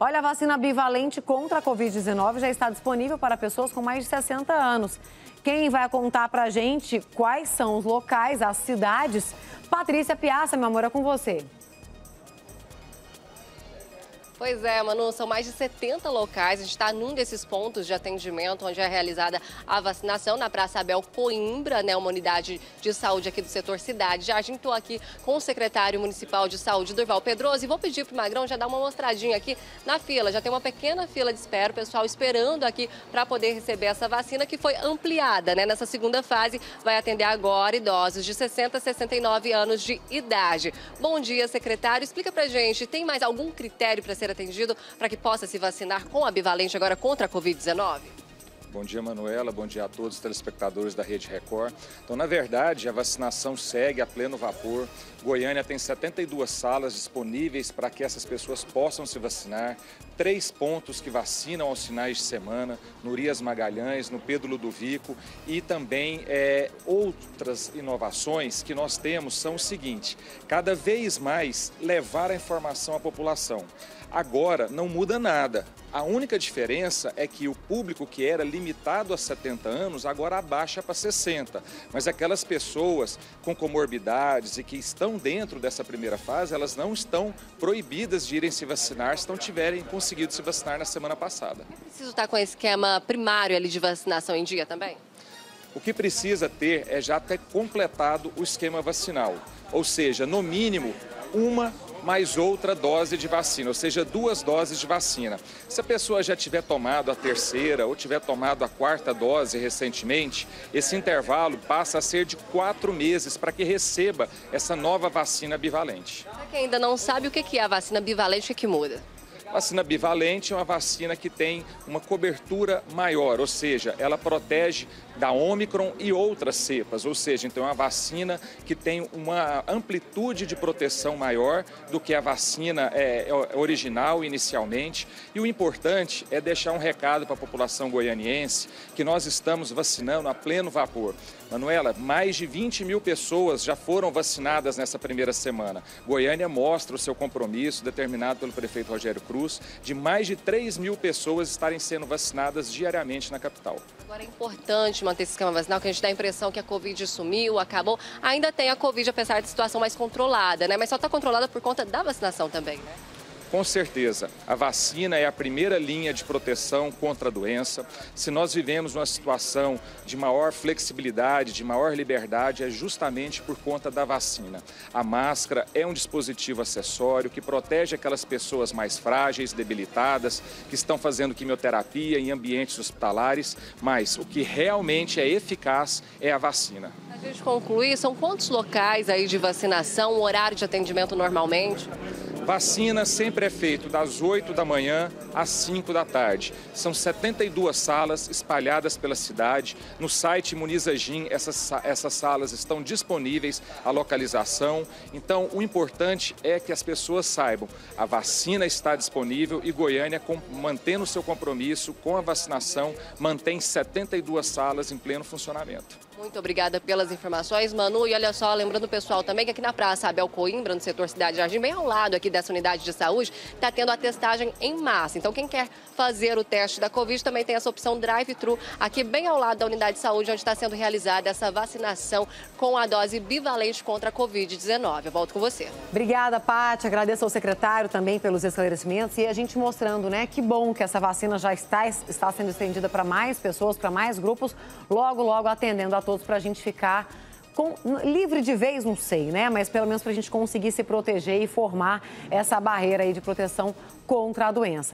Olha, a vacina bivalente contra a Covid-19 já está disponível para pessoas com mais de 60 anos. Quem vai contar para a gente quais são os locais, as cidades? Patrícia Piaça, meu amor, é com você. Pois é, Manu, são mais de 70 locais. A gente está num desses pontos de atendimento onde é realizada a vacinação na Praça Abel Coimbra, né, uma unidade de saúde aqui do setor cidade. Já a gente estou aqui com o secretário municipal de saúde, Durval Pedroso, e vou pedir para o Magrão já dar uma mostradinha aqui na fila. Já tem uma pequena fila de espera, o pessoal esperando aqui para poder receber essa vacina que foi ampliada, né? Nessa segunda fase, vai atender agora idosos de 60 a 69 anos de idade. Bom dia, secretário. Explica para gente, tem mais algum critério para ser ser atendido para que possa se vacinar com a bivalente agora contra a Covid-19? Bom dia, Manuela. Bom dia a todos os telespectadores da Rede Record. Então, na verdade, a vacinação segue a pleno vapor. Goiânia tem 72 salas disponíveis para que essas pessoas possam se vacinar. Três pontos que vacinam aos finais de semana, no Urias Magalhães, no Pedro Ludovico e também é, outras inovações que nós temos são o seguinte, cada vez mais levar a informação à população. Agora, não muda nada. A única diferença é que o público que era limitado a 70 anos agora abaixa para 60. Mas aquelas pessoas com comorbidades e que estão dentro dessa primeira fase, elas não estão proibidas de irem se vacinar se não tiverem conseguido se vacinar na semana passada. É preciso estar com o esquema primário ali de vacinação em dia também? O que precisa ter é já ter completado o esquema vacinal. Ou seja, no mínimo, uma mais outra dose de vacina, ou seja, duas doses de vacina. Se a pessoa já tiver tomado a terceira ou tiver tomado a quarta dose recentemente, esse intervalo passa a ser de quatro meses para que receba essa nova vacina bivalente. Para quem ainda não sabe o que é a vacina bivalente, o que muda? Vacina bivalente é uma vacina que tem uma cobertura maior, ou seja, ela protege da Omicron e outras cepas, ou seja, então é uma vacina que tem uma amplitude de proteção maior do que a vacina é, é original inicialmente. E o importante é deixar um recado para a população goianiense que nós estamos vacinando a pleno vapor. Manuela, mais de 20 mil pessoas já foram vacinadas nessa primeira semana. Goiânia mostra o seu compromisso, determinado pelo prefeito Rogério Cruz, de mais de 3 mil pessoas estarem sendo vacinadas diariamente na capital. Agora é importante manter esse esquema vacinal, que a gente dá a impressão que a Covid sumiu, acabou. Ainda tem a Covid, apesar de situação mais controlada, né? Mas só está controlada por conta da vacinação também, né? Com certeza, a vacina é a primeira linha de proteção contra a doença. Se nós vivemos uma situação de maior flexibilidade, de maior liberdade, é justamente por conta da vacina. A máscara é um dispositivo acessório que protege aquelas pessoas mais frágeis, debilitadas, que estão fazendo quimioterapia em ambientes hospitalares, mas o que realmente é eficaz é a vacina. A gente concluir, são quantos locais aí de vacinação, o horário de atendimento normalmente? Vacina sempre é feito das 8 da manhã às 5 da tarde. São 72 salas espalhadas pela cidade. No site Imunizagim, essas, essas salas estão disponíveis, a localização. Então, o importante é que as pessoas saibam, a vacina está disponível e Goiânia, com, mantendo o seu compromisso com a vacinação, mantém 72 salas em pleno funcionamento. Muito obrigada pelas informações, Manu. E olha só, lembrando o pessoal também que aqui na Praça Abel Coimbra, no setor Cidade Jardim, bem ao lado aqui dessa unidade de saúde, está tendo a testagem em massa. Então, quem quer fazer o teste da Covid também tem essa opção drive-thru aqui bem ao lado da unidade de saúde, onde está sendo realizada essa vacinação com a dose bivalente contra a Covid-19. Eu volto com você. Obrigada, Paty. Agradeço ao secretário também pelos esclarecimentos e a gente mostrando, né, que bom que essa vacina já está, está sendo estendida para mais pessoas, para mais grupos, logo, logo atendendo a todos para a gente ficar com, livre de vez, não sei, né? Mas pelo menos para a gente conseguir se proteger e formar essa barreira aí de proteção contra a doença.